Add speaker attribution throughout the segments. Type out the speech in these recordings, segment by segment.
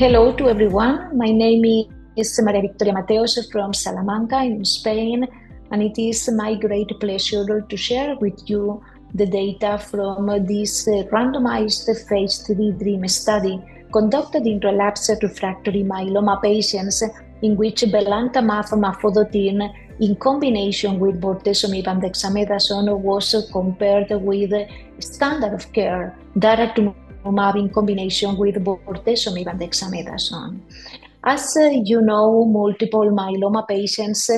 Speaker 1: Hello to everyone. My name is Maria Victoria Mateos from Salamanca in Spain, and it is my great pleasure to share with you the data from this uh, randomized phase 3 DREAMM study conducted in relapsed refractory myeloma patients in which belantamab mafodotin in combination with bortezomib and dexamethasone was compared with standard of care daratumumab in combination with bortezomib and dexamethasone. As uh, you know, multiple myeloma patients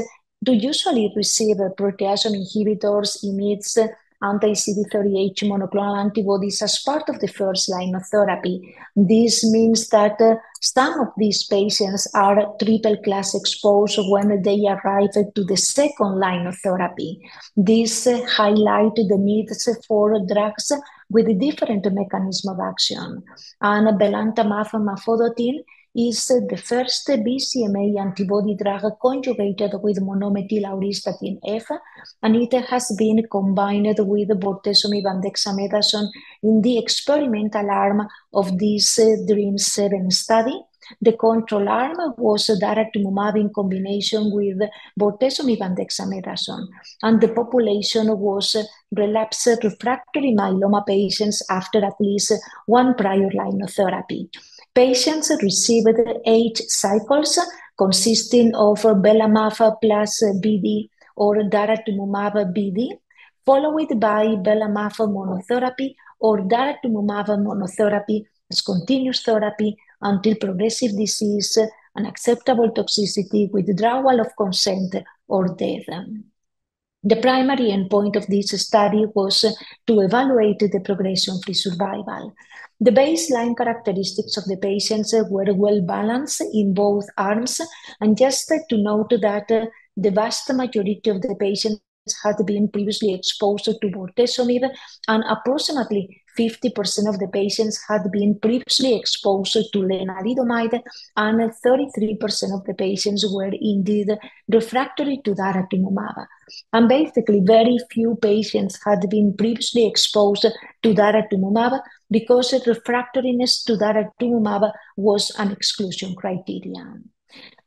Speaker 1: do usually receive proteasome inhibitors, IMiDs, anti-CD38 monoclonal antibodies as part of the first line of therapy. This means that uh, some of these patients are triple class exposed when they arrive to the second line of therapy. This uh, highlight the needs for drugs with a different mechanism of action. And belantamab mafodotin is the first BCMA antibody drug conjugated with monomethyl auristatin F, and it has been combined with bortezomib and dexamethasone in the experimental arm of this uh, DREAMM-7 study. The control arm was daratumumab in combination with bortezomib and dexamethasone, and the population was relapsed refractory myeloma patients after at least one prior line of therapy. Patients received eight cycles consisting of belamaf plus BD or daratumumab BD, followed by belamaf monotherapy or daratumumab monotherapy as continuous therapy until progressive disease, unacceptable toxicity, withdrawal of consent, or death. The primary endpoint of this study was uh, to evaluate the progression-free survival. The baseline characteristics of the patients uh, were well balanced in both arms, and just uh, to note that the vast majority of the patients had been previously exposed to bortezomib, and approximately 50% of the patients had been previously exposed to lenalidomide, and 33% of the patients were indeed refractory to daratumumab. And basically, very few patients had been previously exposed to daratumumab because refractoriness to daratumumab was an exclusion criterion.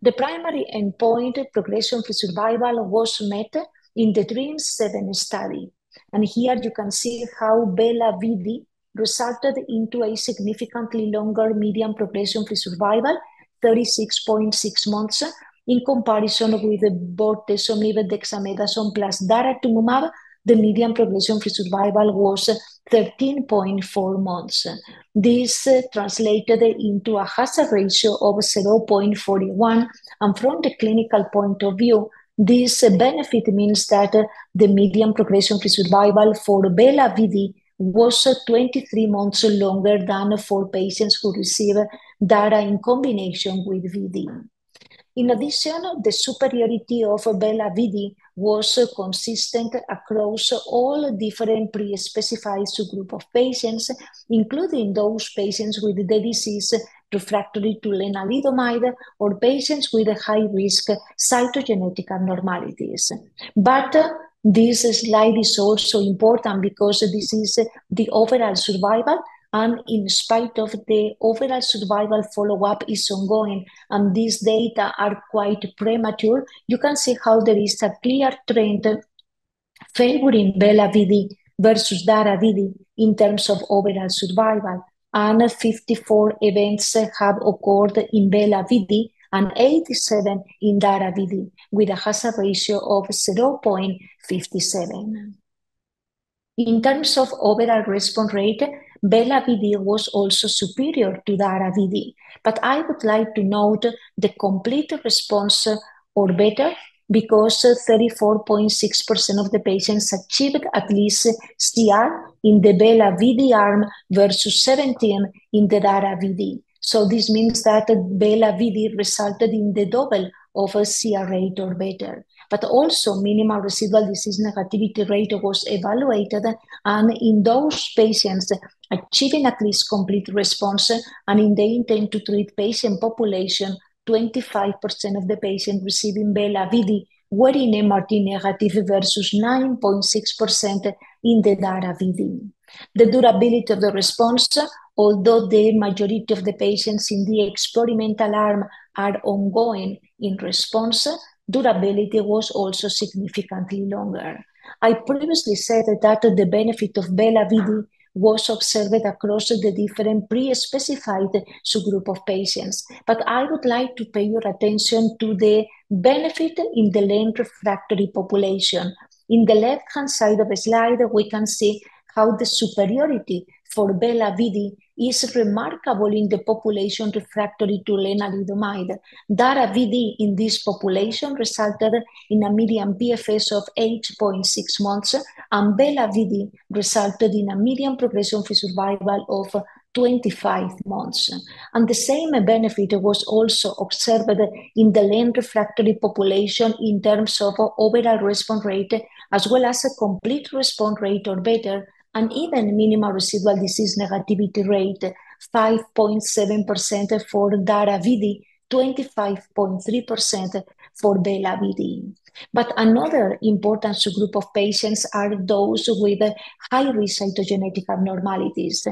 Speaker 1: The primary endpoint, progression-free survival, was met in the DREAMM-7 study. And here you can see how Bela-VD resulted into a significantly longer median progression-free survival, 36.6 months, in comparison with the bortezomib dexamethasone plus daratumumab, the median progression-free survival was 13.4 months. This uh, translated into a hazard ratio of 0.41, and from the clinical point of view, this benefit means that the median progression-free survival for Bela-VD was 23 months longer than for patients who receive DARA in combination with VD. In addition, the superiority of Bela-VD was consistent across all different pre-specified subgroup of patients, including those patients with the disease refractory to lenalidomide or patients with high-risk cytogenetic abnormalities. But this slide is also important because this is the overall survival and in spite of the overall survival follow-up is ongoing and these data are quite premature, you can see how there is a clear trend favoring Bela-VD versus Dara-VD in terms of overall survival. And 54 events have occurred in Bela-VD and 87 in Dara-VD with a hazard ratio of 0.57. In terms of overall response rate, Bela-VD was also superior to Dara-VD, but I would like to note the complete response or better because 34.6% of the patients achieved at least CR in the Bela-VD arm versus 17 in the Dara-VD. So this means that Bela-VD resulted in the double of a CR rate or better but also minimal residual disease negativity rate was evaluated, and in those patients achieving at least complete response, and in the intent to treat patient population, 25% of the patients receiving Bela-VD were in MRD negative versus 9.6% in the DARA-VD. The durability of the response although the majority of the patients in the experimental arm are ongoing in response, durability was also significantly longer. I previously said that the benefit of Bela-Vd was observed across the different pre-specified subgroup of patients. But I would like to pay your attention to the benefit in the late refractory population. In the left-hand side of the slide, we can see how the superiority for Bela-Vd is remarkable in the population refractory to lenalidomide. Dara-Vd in this population resulted in a median PFS of 8.6 months, and Bela-Vd resulted in a median progression-free survival of 25 months. And the same benefit was also observed in the len refractory population in terms of overall response rate, as well as a complete response rate or better, and even minimal residual disease negativity rate, 5.7% for Dara-Vd, 25.3% for Bela-Vd. But another important subgroup of patients are those with high-risk cytogenetic abnormalities.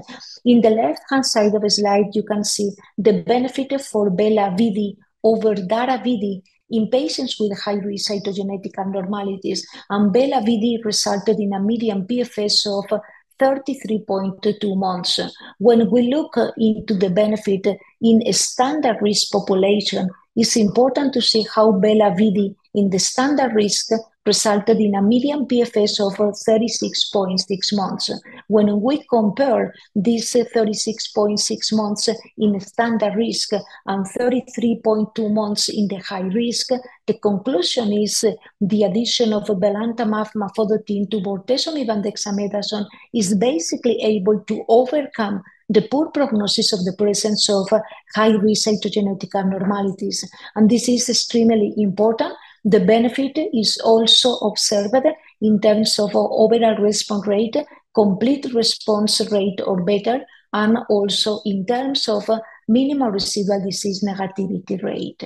Speaker 1: In the left-hand side of the slide, you can see the benefit for Bela-Vd over Dara-Vd in patients with high-risk cytogenetic abnormalities, and Bela-Vd resulted in a median PFS of 33.2 months. When we look into the benefit in a standard risk population, it's important to see how Bela-Vd in the standard risk resulted in a median PFS of 36.6 months. When we compare these 36.6 months in standard risk and 33.2 months in the high risk, the conclusion is the addition of belantamab mafodotin to bortezomib and dexamethasone is basically able to overcome the poor prognosis of the presence of high-risk cytogenetic abnormalities. And this is extremely important. The benefit is also observed in terms of overall response rate, complete response rate or better, and also in terms of minimal residual disease negativity rate.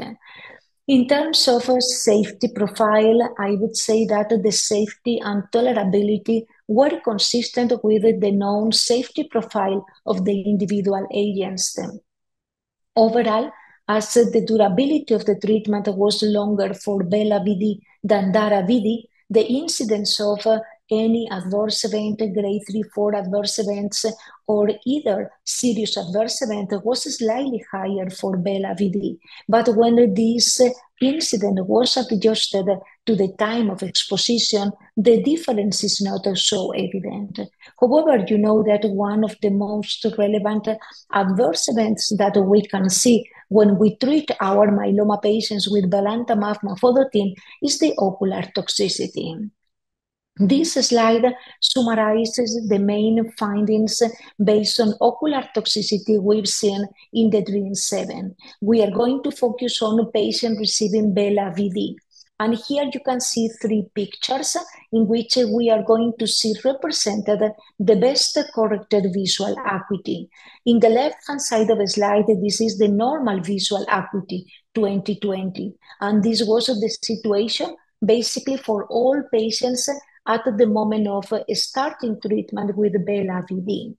Speaker 1: In terms of safety profile, I would say that the safety and tolerability were consistent with the known safety profile of the individual agents. Overall, as the durability of the treatment was longer for Bela-Vd than Dara-Vd, the incidence of uh, any adverse event, grade 3, 4 adverse events, or either serious adverse event was slightly higher for Bela-Vd. But when this incident was adjusted to the time of exposition, the difference is not so evident. However, you know that one of the most relevant adverse events that we can see when we treat our myeloma patients with belantamab mafodotin is the ocular toxicity. This slide summarizes the main findings based on ocular toxicity we've seen in the DREAMM-7. We are going to focus on patients receiving Bela-Vd. And here you can see three pictures in which we are going to see represented the best corrected visual acuity. In the left-hand side of the slide, this is the normal visual acuity 20/20. And this was the situation basically for all patients at the moment of uh, starting treatment with Bela-Vd.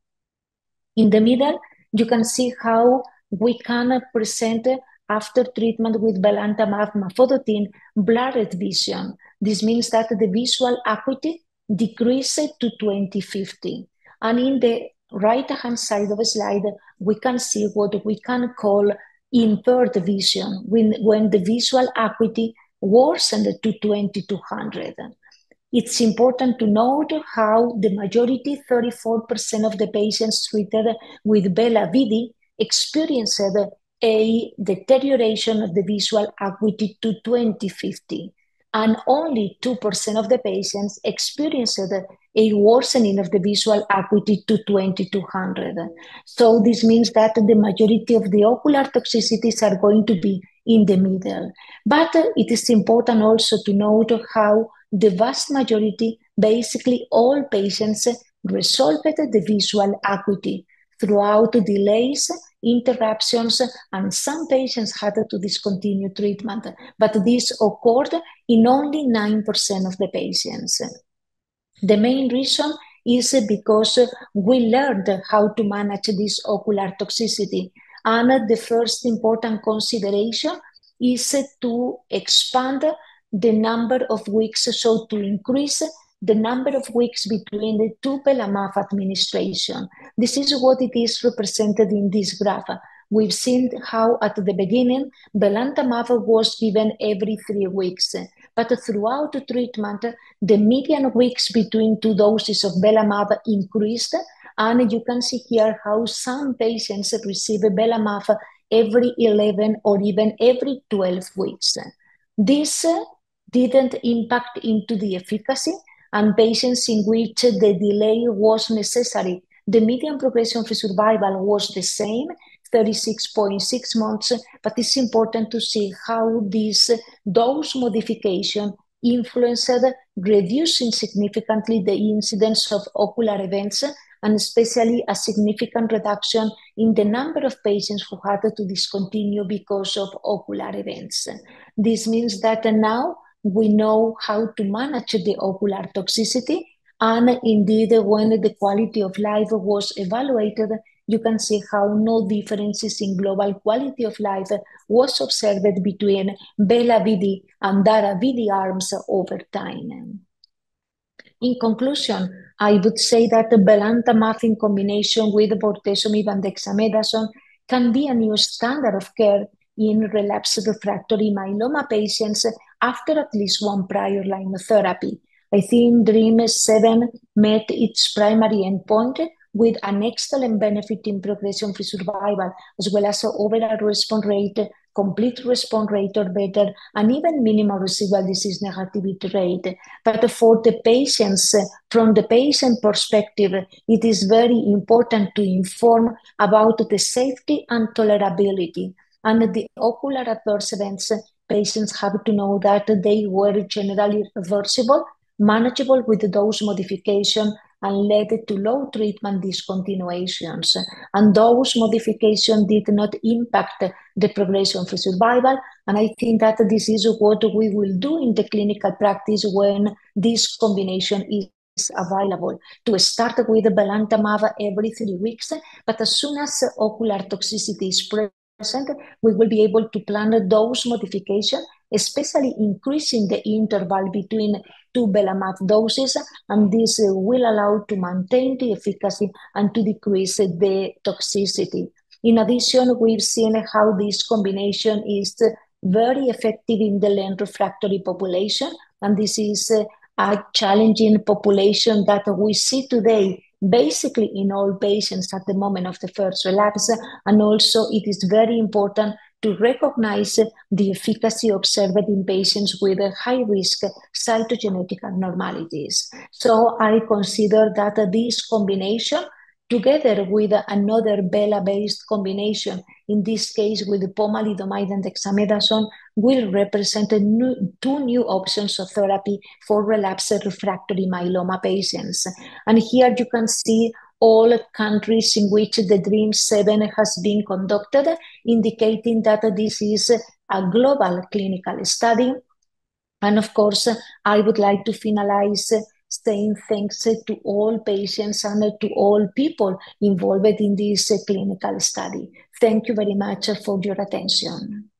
Speaker 1: In the middle, you can see how we can present after treatment with belantamab mafodotin blurred vision. This means that the visual acuity decreased to 20/50. And in the right-hand side of the slide, we can see what we can call impaired vision when the visual acuity worsened to 20/200. It's important to note how the majority, 34% of the patients treated with Bela-Vd, experienced a deterioration of the visual acuity to 20/50, and only 2% of the patients experienced a worsening of the visual acuity to 20/200. So this means that the majority of the ocular toxicities are going to be in the middle. But it is important also to note how the vast majority, basically all patients, resolved the visual acuity throughout delays, interruptions, and some patients had to discontinue treatment. But this occurred in only 9% of the patients. The main reason is because we learned how to manage this ocular toxicity. And the first important consideration is to expand the number of weeks, so to increase the number of weeks between the two belamaf administration. This is what it is represented in this graph. We've seen how at the beginning, belantamab was given every three weeks. But throughout the treatment, the median weeks between two doses of belamaf increased. And you can see here how some patients receive belamaf every 11 or even every 12 weeks. This didn't impact into the efficacy and patients in which the delay was necessary. The median progression-free survival was the same, 36.6 months, but it's important to see how this dose modification influenced reducing significantly the incidence of ocular events and especially a significant reduction in the number of patients who had to discontinue because of ocular events. This means that now we know how to manage the ocular toxicity. And indeed, when the quality of life was evaluated, you can see how no differences in global quality of life was observed between Bela-Vd and Dara-Vd arms over time. In conclusion, I would say that belantamab in combination with bortezomib and dexamethasone can be a new standard of care in relapsed refractory myeloma patients after at least one prior line of therapy. I think DREAMM-7 met its primary endpoint with an excellent benefit in progression-free survival, as well as overall response rate, complete response rate or better, and even minimal residual disease negativity rate. But for the patients, from the patient perspective, it is very important to inform about the safety and tolerability. And the ocular adverse events patients have to know that they were generally reversible, manageable with dose modification, and led to low treatment discontinuations. And those modifications did not impact the progression-free survival. And I think that this is what we will do in the clinical practice when this combination is available to start with belantamab every three weeks. But as soon as ocular toxicity is present, we will be able to plan dose modification, especially increasing the interval between two belamaf doses, and this uh, will allow to maintain the efficacy and to decrease the toxicity. In addition, we've seen how this combination is very effective in the LEN refractory population, and this is a challenging population that we see today basically in all patients at the moment of the first relapse. And also it is very important to recognize the efficacy observed in patients with high-risk cytogenetic abnormalities. So I consider that this combination together with another Bela-based combination, in this case with pomalidomide and dexamethasone, will represent new, two new options of therapy for relapsed refractory myeloma patients. And here you can see all countries in which the DREAMM-7 has been conducted, indicating that this is a global clinical study. And of course, I would like to finalize saying thanks to all patients and to all people involved in this clinical study. Thank you very much for your attention.